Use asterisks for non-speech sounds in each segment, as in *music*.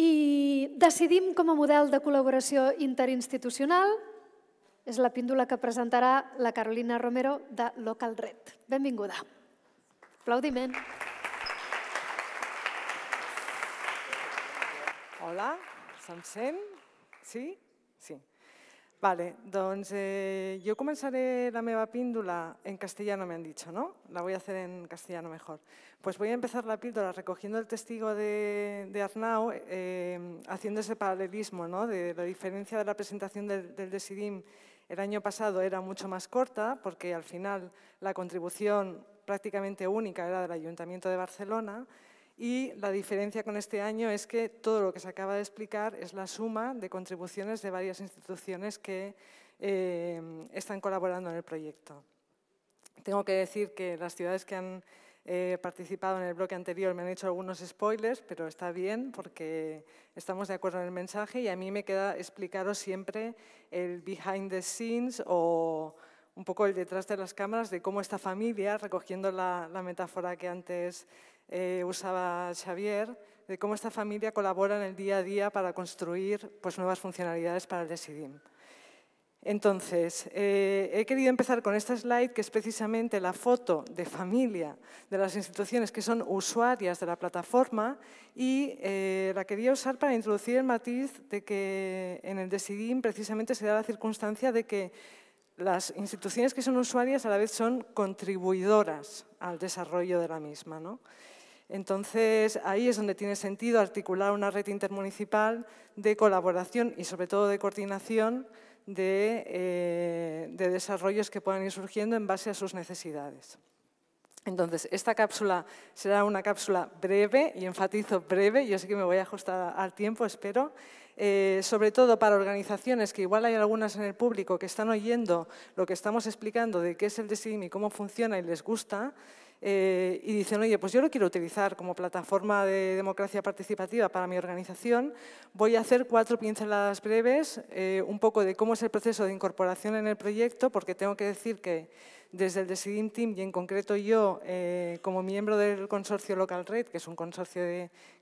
I decidim com a model de col·laboració interinstitucional és la píndola que presentarà la Carolina Romero de Local Red. Benvinguda. Aplaudiment. Hola, se'm sent? Sí? Sí. Vale, doncs yo comenzaré la meva píndola en castellano, me han dicho, ¿no? La voy a hacer en castellano mejor. Pues voy a empezar la píldora recogiendo el testigo de, de Arnau, eh, haciendo ese paralelismo, ¿no? De la diferencia de la presentación del, del Decidim el año pasado era mucho más corta, porque al final la contribución prácticamente única era del Ayuntamiento de Barcelona, y la diferencia con este año es que todo lo que se acaba de explicar es la suma de contribuciones de varias instituciones que eh, están colaborando en el proyecto. Tengo que decir que las ciudades que han eh, participado en el bloque anterior me han hecho algunos spoilers, pero está bien porque estamos de acuerdo en el mensaje y a mí me queda explicaros siempre el behind the scenes o un poco el detrás de las cámaras de cómo esta familia, recogiendo la, la metáfora que antes eh, usaba Xavier, de cómo esta familia colabora en el día a día para construir pues, nuevas funcionalidades para el Decidim. Entonces, eh, he querido empezar con esta slide, que es precisamente la foto de familia de las instituciones que son usuarias de la plataforma y eh, la quería usar para introducir el matiz de que en el Decidim precisamente se da la circunstancia de que las instituciones que son usuarias a la vez son contribuidoras al desarrollo de la misma. ¿no? Entonces, ahí es donde tiene sentido articular una red intermunicipal de colaboración y sobre todo de coordinación de, eh, de, desarrollos que puedan ir surgiendo en base a sus necesidades. Entonces, esta cápsula será una cápsula breve, y enfatizo breve, yo sé que me voy a ajustar al tiempo, espero, eh, sobre todo para organizaciones que igual hay algunas en el público que están oyendo lo que estamos explicando de qué es el DSIM y cómo funciona y les gusta, eh, y dicen, oye, pues yo lo quiero utilizar como plataforma de democracia participativa para mi organización, voy a hacer cuatro pinceladas breves, eh, un poco de cómo es el proceso de incorporación en el proyecto, porque tengo que decir que desde el Decidim Team y en concreto yo, eh, como miembro del consorcio Local Red, que es un consorcio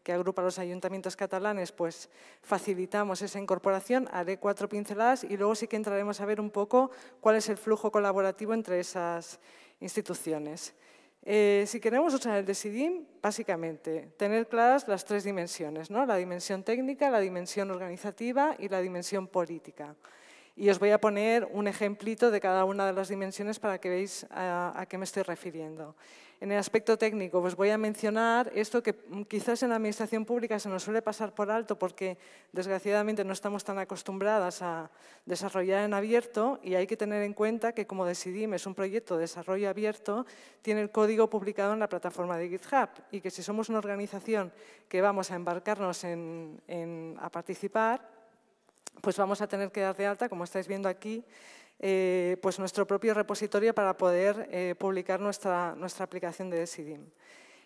que agrupa los ayuntamientos catalanes, pues facilitamos esa incorporación, haré cuatro pinceladas y luego sí que entraremos a ver un poco cuál es el flujo colaborativo entre esas instituciones. Eh, si queremos usar el Decidim, básicamente, tener claras las tres dimensiones, ¿no? la dimensión técnica, la dimensión organizativa y la dimensión política. Y os voy a poner un ejemplito de cada una de las dimensiones para que veáis a, qué me estoy refiriendo. En el aspecto técnico, pues voy a mencionar esto que quizás en la administración pública se nos suele pasar por alto porque desgraciadamente no estamos tan acostumbradas a desarrollar en abierto y hay que tener en cuenta que como Decidim es un proyecto de desarrollo abierto, tiene el código publicado en la plataforma de GitHub y que si somos una organización que vamos a embarcarnos en, a participar, pues vamos a tener que dar de alta, como estáis viendo aquí, eh, pues nuestro propio repositorio para poder eh, publicar nuestra, nuestra aplicación de Decidim.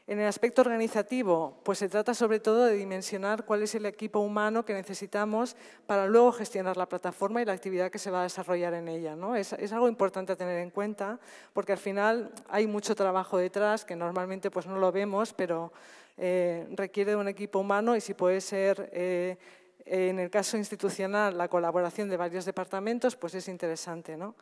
En el aspecto organizativo, pues se trata sobre todo de dimensionar cuál es el equipo humano que necesitamos para luego gestionar la plataforma y la actividad que se va a desarrollar en ella. ¿no? Es, es, algo importante a tener en cuenta porque al final hay mucho trabajo detrás que normalmente pues no lo vemos, pero eh, requiere de un equipo humano y si puede ser eh, en el caso institucional, la colaboración de varios departamentos pues es interesante. ¿no?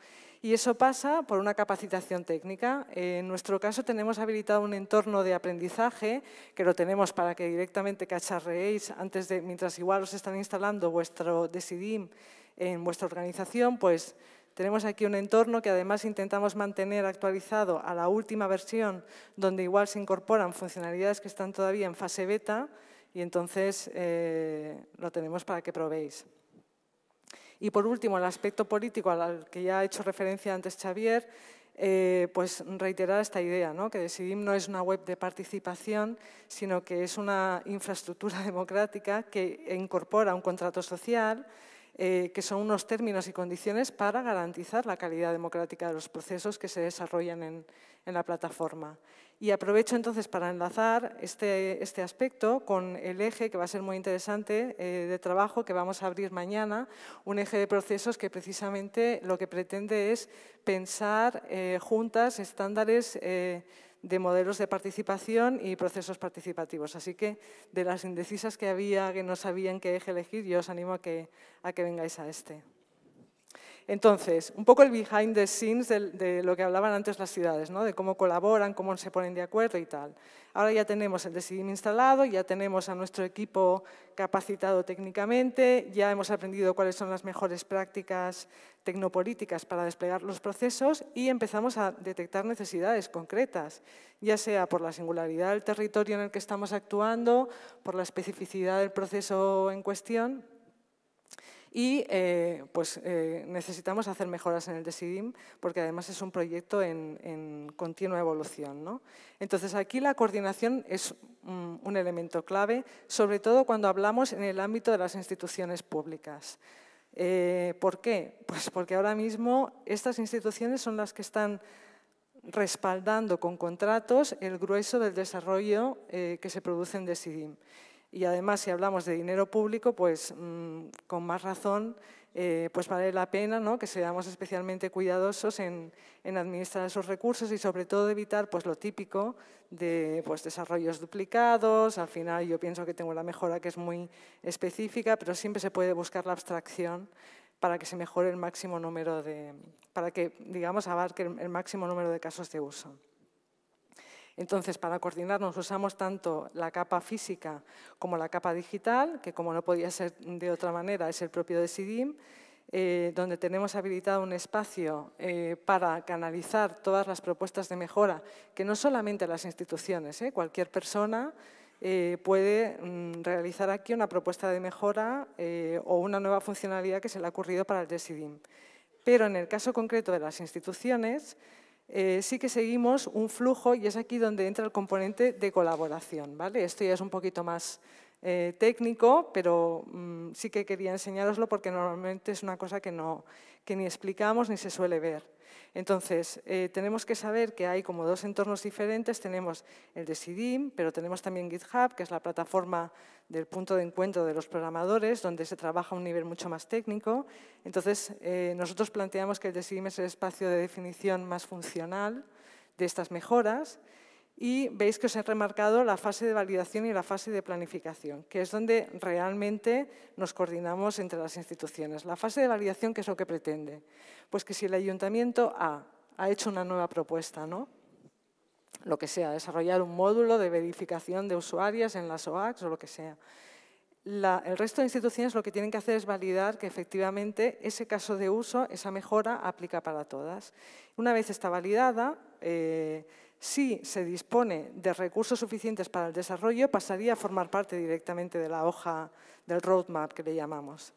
Y eso pasa por una capacitación técnica. En nuestro caso tenemos habilitado un entorno de aprendizaje, que lo tenemos para que directamente cacharreéis antes de, mientras igual os están instalando vuestro Decidim en vuestra organización, pues tenemos aquí un entorno que además intentamos mantener actualizado a la última versión, donde igual se incorporan funcionalidades que están todavía en fase beta, y entonces eh, lo tenemos para que probéis. Y por último, el aspecto político al que ya ha hecho referencia antes Xavier, eh, pues reiterar esta idea, ¿no? que Decidim no es una web de participación, sino que es una infraestructura *laughs* democrática que incorpora un contrato social, eh, que son unos términos y condiciones para garantizar la calidad democrática de los procesos que se desarrollan en, en la plataforma. Y aprovecho entonces para enlazar este, este, aspecto con el eje que va a ser muy interesante eh, de trabajo que vamos a abrir mañana, un eje de procesos que precisamente lo que pretende es pensar eh, juntas estándares eh, de modelos de participación y procesos participativos. Así que de las indecisas que había, que no sabían qué eje elegir, yo os animo a que, a que vengáis a este. Entonces, un poco el behind the scenes de, lo que hablaban antes las ciudades, ¿no? de cómo colaboran, cómo se ponen de acuerdo y tal. Ahora ya tenemos el Decidim instalado, ya tenemos a nuestro equipo capacitado técnicamente, ya hemos aprendido cuáles son las mejores prácticas tecnopolíticas para desplegar los procesos y empezamos a detectar necesidades concretas, ya sea por la singularidad del territorio en el que estamos actuando, por la especificidad del proceso en cuestión y eh, pues, eh, necesitamos hacer mejoras en el DESIDIM porque además es un proyecto en, continua evolución. ¿no? Entonces aquí la coordinación es un, elemento clave, sobre todo cuando hablamos en el ámbito de las instituciones públicas. Eh, ¿Por qué? Pues porque ahora mismo estas instituciones son las que están respaldando con contratos el grueso del desarrollo que se produce en DESIDIM. Y además, si hablamos de dinero público, pues mm, con más razón eh, pues vale la pena ¿no? que seamos especialmente cuidadosos en, administrar esos recursos y sobre todo evitar pues, lo típico de pues, desarrollos duplicados. Al final yo pienso que tengo la mejora que es muy específica, pero siempre se puede buscar la abstracción para que se mejore el máximo número de, para que digamos abarque el máximo número de casos de uso. Entonces, para coordinarnos usamos tanto la capa física como la capa digital, que como no podía ser de otra manera es el propio de SIDIM, eh, donde tenemos habilitado un espacio eh, para canalizar todas las propuestas de mejora, que no solamente las instituciones, eh, cualquier persona puede mm, realizar aquí una propuesta de mejora o una nueva funcionalidad que se le ha ocurrido para el DESIDIM. Pero en el caso concreto de las instituciones, eh, sí que seguimos un flujo y es aquí donde entra el componente de colaboración. ¿vale? Esto ya es un poquito más eh, técnico, pero mm, sí que quería enseñároslo porque normalmente es una cosa que, no, que ni explicamos ni se suele ver. Entonces, eh, tenemos que saber que hay como dos entornos diferentes. Tenemos el de SIDIM, pero tenemos también GitHub, que es la plataforma del punto de encuentro de los programadores, donde se trabaja a un nivel mucho más técnico. Entonces, eh, nosotros planteamos que el de SIDIM es el espacio de definición más funcional de estas mejoras y veis que os he remarcado la fase de validación y la fase de planificación, que es donde realmente nos coordinamos entre las instituciones. La fase de validación, ¿qué es lo que pretende? Pues que si el ayuntamiento ha, ha hecho una nueva propuesta, ¿no? lo que sea, desarrollar un módulo de verificación de usuarias en las OACs o lo que sea. el resto de instituciones lo que tienen que hacer es validar que efectivamente ese caso de uso, esa mejora, aplica para todas. Una vez está validada, eh, si se dispone de recursos suficientes para el desarrollo, pasaría a formar parte directamente de la hoja del roadmap que le llamamos.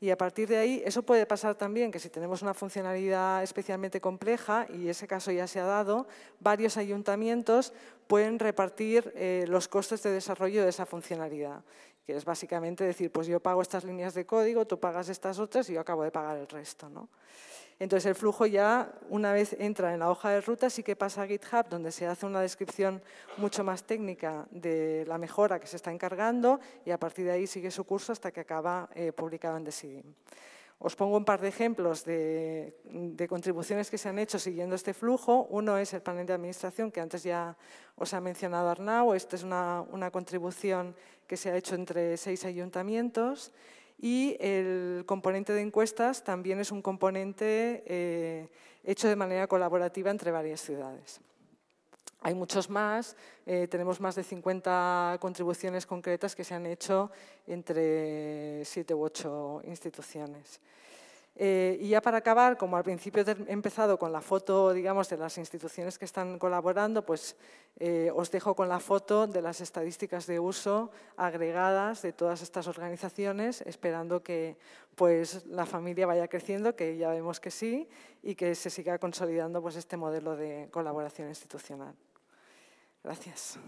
Y a partir de ahí, eso puede pasar también que si tenemos una funcionalidad especialmente compleja, y ese caso ya se ha dado, varios ayuntamientos pueden repartir eh, los costes de desarrollo de esa funcionalidad, que es básicamente decir, pues yo pago estas líneas de código, tú pagas estas otras y yo acabo de pagar el resto. ¿no? Entonces el flujo ya, una vez entra en la hoja de ruta, sí que pasa a GitHub, donde se hace una descripción mucho más técnica de la mejora que se está encargando y a partir de ahí sigue su curso hasta que acaba eh, publicado en Decidim. Os pongo un par de ejemplos de, contribuciones que se han hecho siguiendo este flujo. Uno es el panel de administración, que antes ya os ha mencionado Arnau. Esta es una, contribución que se ha hecho entre seis ayuntamientos. Y el componente de encuestas también es un componente eh, hecho de manera colaborativa entre varias ciudades. Hay muchos más, eh, tenemos más de 50 contribuciones concretas que se han hecho entre siete u ocho instituciones. Eh, y ya para acabar, como al principio he empezado con la foto digamos, de las instituciones que están colaborando, pues eh, os dejo con la foto de las estadísticas de uso agregadas de todas estas organizaciones, esperando que pues, la familia vaya creciendo, que ya vemos que sí, y que se siga consolidando pues, este modelo de colaboración institucional. Gracias.